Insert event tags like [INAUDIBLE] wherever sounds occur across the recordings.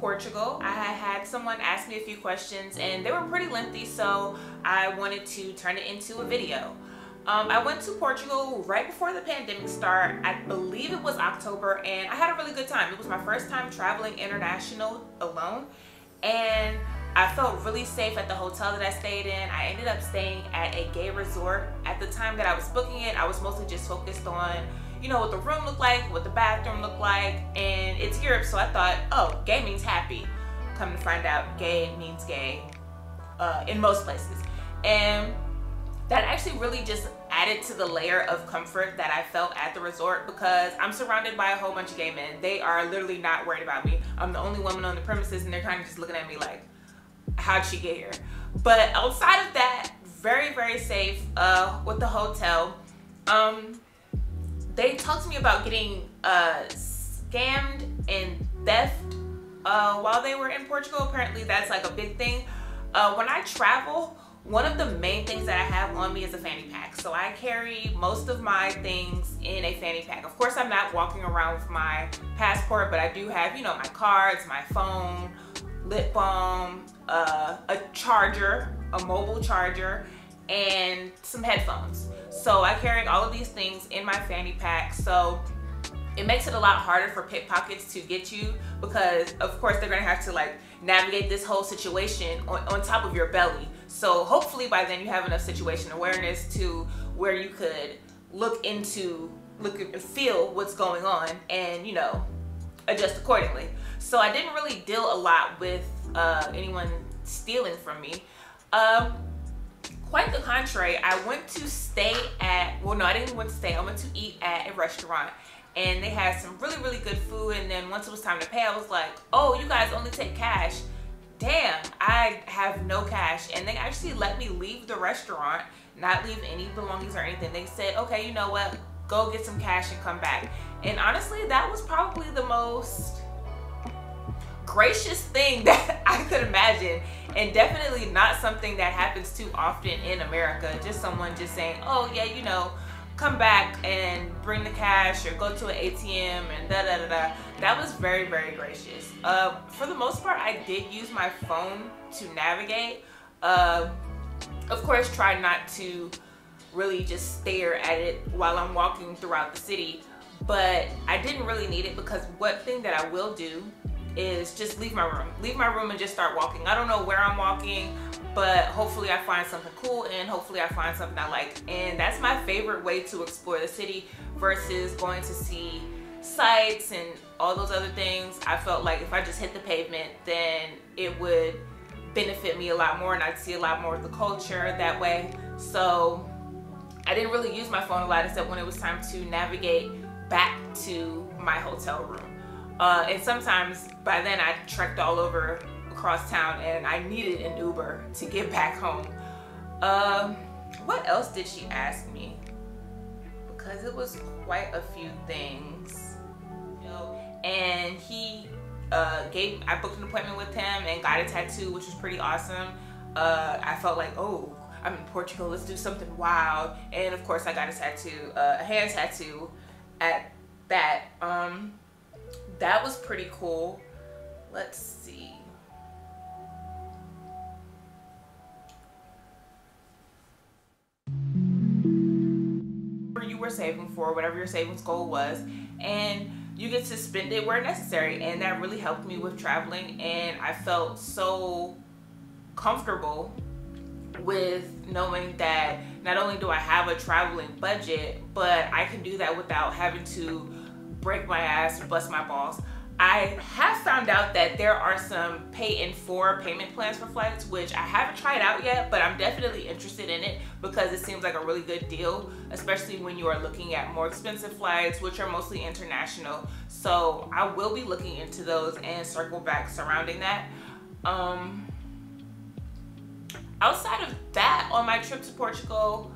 Portugal. I had someone ask me a few questions and they were pretty lengthy, so I wanted to turn it into a video. Um, I went to Portugal right before the pandemic started. I believe it was October and I had a really good time. It was my first time traveling international alone and I felt really safe at the hotel that I stayed in. I ended up staying at a gay resort. At the time that I was booking it, I was mostly just focused on you know, what the room looked like, what the bathroom looked like, and it's Europe, so I thought, oh, gay means happy. Come to find out, gay means gay uh, in most places. And that actually really just added to the layer of comfort that I felt at the resort because I'm surrounded by a whole bunch of gay men. They are literally not worried about me. I'm the only woman on the premises and they're kind of just looking at me like, how'd she get here? But outside of that, very, very safe uh, with the hotel. Um, they talked to me about getting uh, scammed and theft uh, while they were in Portugal. Apparently that's like a big thing. Uh, when I travel, one of the main things that I have on me is a fanny pack. So I carry most of my things in a fanny pack. Of course, I'm not walking around with my passport, but I do have, you know, my cards, my phone, lip balm, uh, a charger, a mobile charger, and some headphones. So I carry all of these things in my fanny pack. So it makes it a lot harder for pickpockets to get you because of course they're gonna have to like navigate this whole situation on, on top of your belly. So hopefully by then you have enough situation awareness to where you could look into, look and feel what's going on and you know, adjust accordingly. So I didn't really deal a lot with uh, anyone stealing from me. Um, Quite the contrary, I went to stay at, well no, I didn't want to stay, I went to eat at a restaurant and they had some really, really good food and then once it was time to pay, I was like, oh, you guys only take cash. Damn, I have no cash. And they actually let me leave the restaurant, not leave any belongings or anything. They said, okay, you know what, go get some cash and come back. And honestly, that was probably the most gracious thing [LAUGHS] that could imagine and definitely not something that happens too often in America. Just someone just saying, oh yeah, you know, come back and bring the cash or go to an ATM and da da da da. That was very, very gracious. Uh, for the most part, I did use my phone to navigate. Uh, of course, try not to really just stare at it while I'm walking throughout the city. But I didn't really need it because one thing that I will do is just leave my room. Leave my room and just start walking. I don't know where I'm walking, but hopefully I find something cool and hopefully I find something I like. And that's my favorite way to explore the city versus going to see sites and all those other things. I felt like if I just hit the pavement, then it would benefit me a lot more and I'd see a lot more of the culture that way. So I didn't really use my phone a lot except when it was time to navigate back to my hotel room. Uh, and sometimes by then I trekked all over across town and I needed an Uber to get back home. Um, what else did she ask me? Because it was quite a few things. You know, and he uh, gave, I booked an appointment with him and got a tattoo, which was pretty awesome. Uh, I felt like, oh, I'm in Portugal, let's do something wild. And of course I got a tattoo, uh, a hand tattoo at that. Um, that was pretty cool. Let's see. you were saving for, whatever your savings goal was, and you get to spend it where necessary. And that really helped me with traveling. And I felt so comfortable with knowing that not only do I have a traveling budget, but I can do that without having to break my ass, or bust my balls. I have found out that there are some pay in four payment plans for flights, which I haven't tried out yet, but I'm definitely interested in it because it seems like a really good deal, especially when you are looking at more expensive flights, which are mostly international. So I will be looking into those and circle back surrounding that. Um, outside of that, on my trip to Portugal,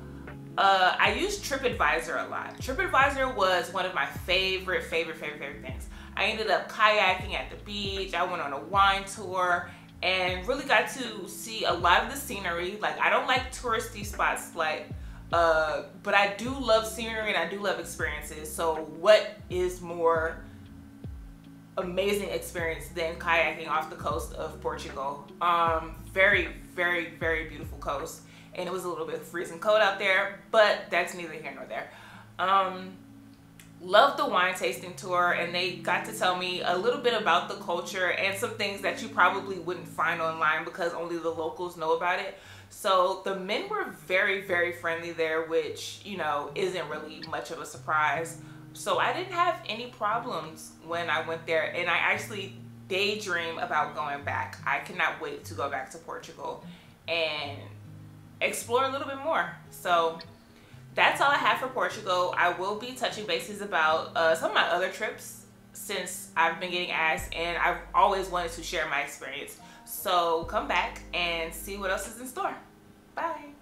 uh, I used TripAdvisor a lot. TripAdvisor was one of my favorite, favorite, favorite, favorite things. I ended up kayaking at the beach. I went on a wine tour and really got to see a lot of the scenery. Like I don't like touristy spots like uh, but I do love scenery and I do love experiences. So what is more amazing experience than kayaking off the coast of Portugal. Um, very, very, very beautiful coast. And it was a little bit freezing cold out there, but that's neither here nor there. Um, loved the wine tasting tour and they got to tell me a little bit about the culture and some things that you probably wouldn't find online because only the locals know about it. So the men were very, very friendly there, which, you know, isn't really much of a surprise. So I didn't have any problems when I went there and I actually daydream about going back. I cannot wait to go back to Portugal and explore a little bit more. So that's all I have for Portugal. I will be touching bases about uh, some of my other trips since I've been getting asked and I've always wanted to share my experience. So come back and see what else is in store. Bye.